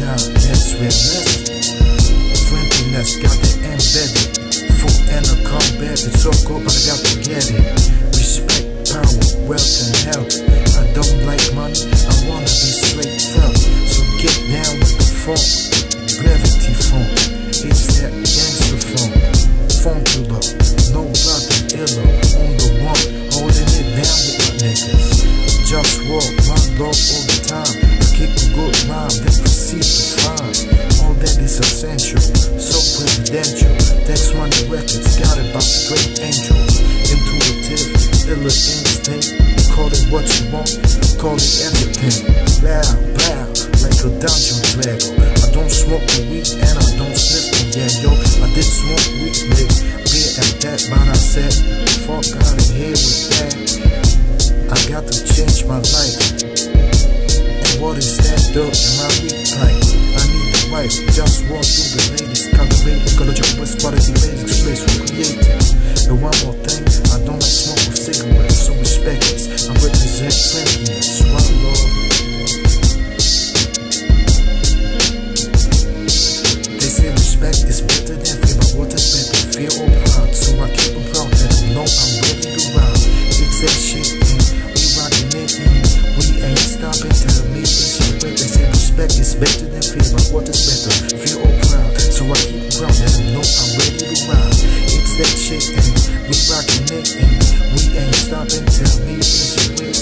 down, that's real mess. Friendliness, got it embedded. Food and a combat, it's so cool, but I got to get it. Respect, power, wealth, and health. I don't like money, I wanna be straight felt. So get down with the funk, gravity funk. It's that gangster funk, Funkula, no brother iller. On the one, holding it down with my niggas. Just walk my dog all the time. Kick a good rhyme, then proceed to fine. All that is essential, so presidential. That's Text money records, got it by straight angels. Intuitive, iller instinct. Call it what you want, call it everything. Bow, bow, like a dungeon dragon. I don't smoke the weed and I don't sniff the yeah, yo. I did smoke weed, big beer at that, but I said, fuck out of here with that. I got to change my life. My weak? I need a wife, just walk through the ladies, cultivate best quality basics, place for creators. And one more thing, I don't like Shit, and we rockin' it, and we ain't stopping. Me it's your